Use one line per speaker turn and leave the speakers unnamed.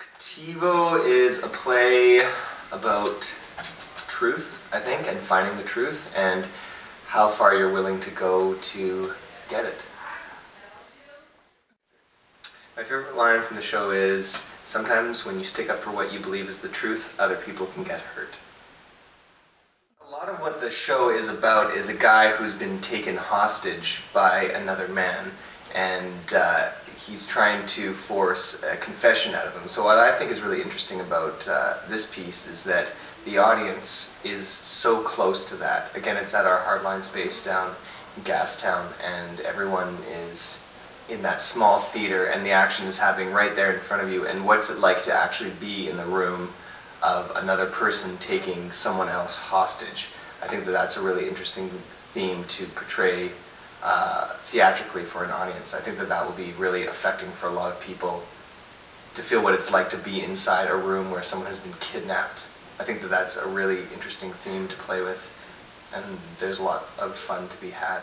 Cativo is a play about truth, I think, and finding the truth and how far you're willing to go to get it. My favorite line from the show is sometimes when you stick up for what you believe is the truth, other people can get hurt. A lot of what the show is about is a guy who's been taken hostage by another man and uh, he's trying to force a confession out of him. So what I think is really interesting about uh, this piece is that the audience is so close to that. Again, it's at our hardline space down in Gastown, and everyone is in that small theater, and the action is happening right there in front of you. And what's it like to actually be in the room of another person taking someone else hostage? I think that that's a really interesting theme to portray uh, theatrically for an audience. I think that that will be really affecting for a lot of people to feel what it's like to be inside a room where someone has been kidnapped. I think that that's a really interesting theme to play with, and there's a lot of fun to be had.